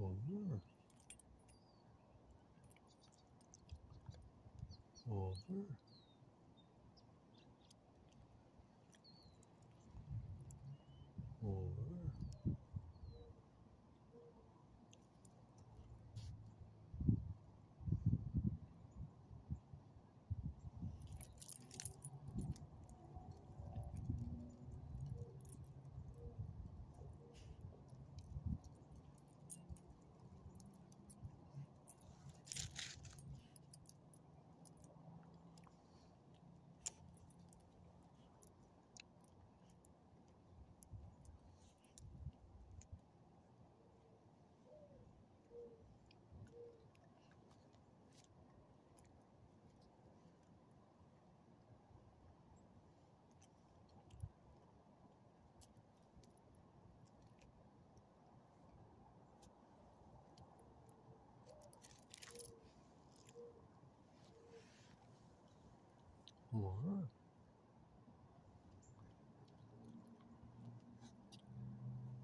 over, over, more.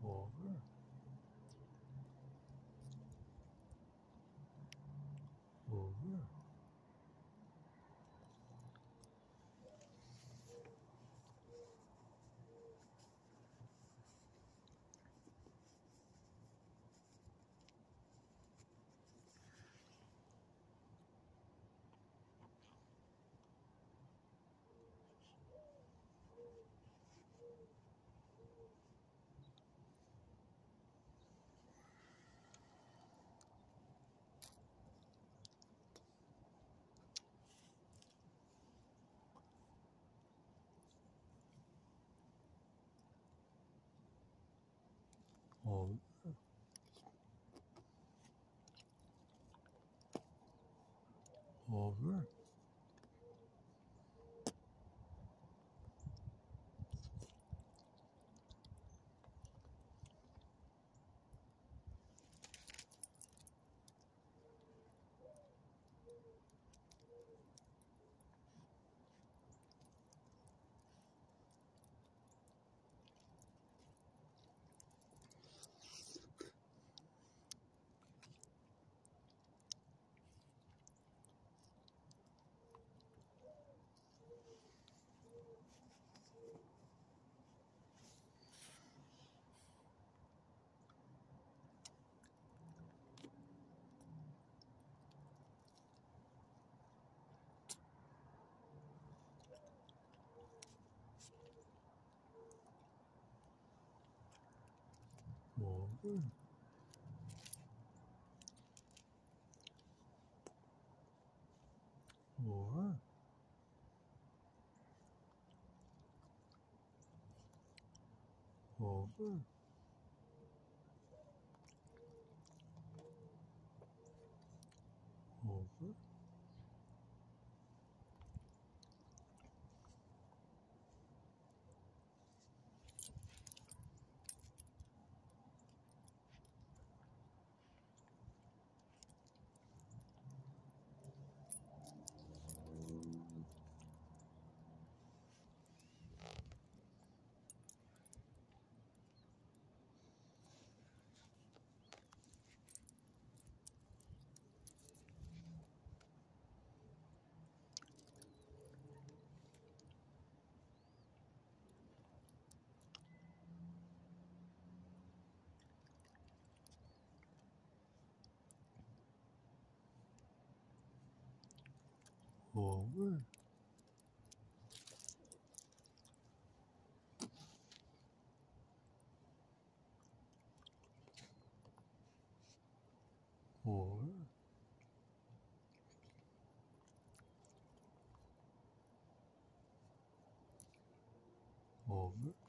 Over. Over. Over. Over. forward. Over. over